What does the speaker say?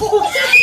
滚